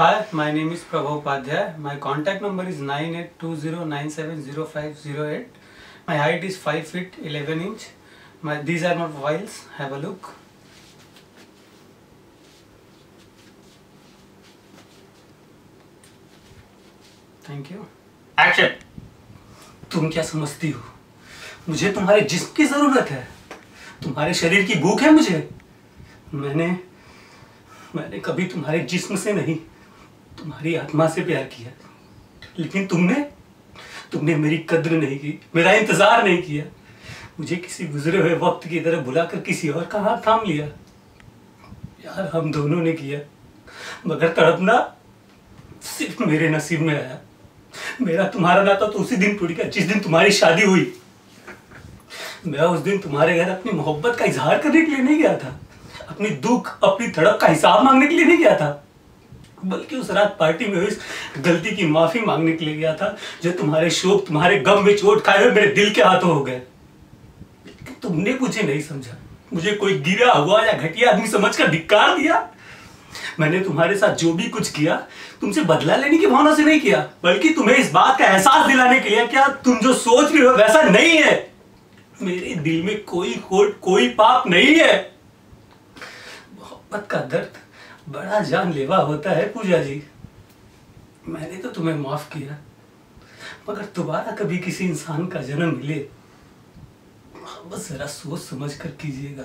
Hi my name is Prabha Upadhyay my contact number is nine eight two zero nine seven zero five zero eight my height is five feet eleven inch my these are my files have a look thank you action तुम क्या समझती हो? मुझे तुम्हारे जिस्म की ज़रूरत है। तुम्हारे शरीर की भूख है मुझे। मैंने मैंने कभी तुम्हारे जिस्म से नहीं तुम्हारी आत्मा से प्यार किया। लेकिन तुमने तुमने मेरी कद्र नहीं की, मेरा इंतज़ार नहीं किया। मुझे किसी गुजरे हुए वक्त की तरह बुलाकर किसी और का हाथ थाम लिया। यार हम दोनों ने किया, मगर तड़पना सिर्फ़ मेरे नसीब में आया। मेरा तुम्हारा नाता तो उसी दिन टूट गया जिस दिन तुम्हारी शादी हुई। मैं उस दिन तुम्हारे घर अपनी मोहब्बत का इजहार करने के लिए नहीं गया था। अपनी दुख, अपनी धड़क का हिसाब मांगने के लिए नहीं गया था। बल्कि उस रात पार्टी में इस गलती की माफ़ी मांगने के लिए गया था, जो तुम्हारे शोक, तुम्हारे गम में चोट खाए हुए मेरे दिल के हाथों हो गए। तुमने मुझे नहीं समझा। मुझे कोई गिरा हुआ या घटिया आदमी समझकर धिक्कार दिया। मैंने तुम्हारे साथ जो भी कुछ किया, तुमसे बदला लेने की भावना से नहीं किया, बल्कि तुम्हें इस बात का एहसास दिलाने के लिए क्या तुम जो सोच रही हो वैसा नहीं है? मेरे दिल में कोई खोट, कोई पाप नहीं है। मोहब्बत का दर्द बड़ा जानलेवा होता है पूजा जी। मैंने तो तुम्हें माफ़ किया, मगर दोबारा कभी किसी इंसान का जन्म मिले बस जरा सोच समझ कर कीजिएगा।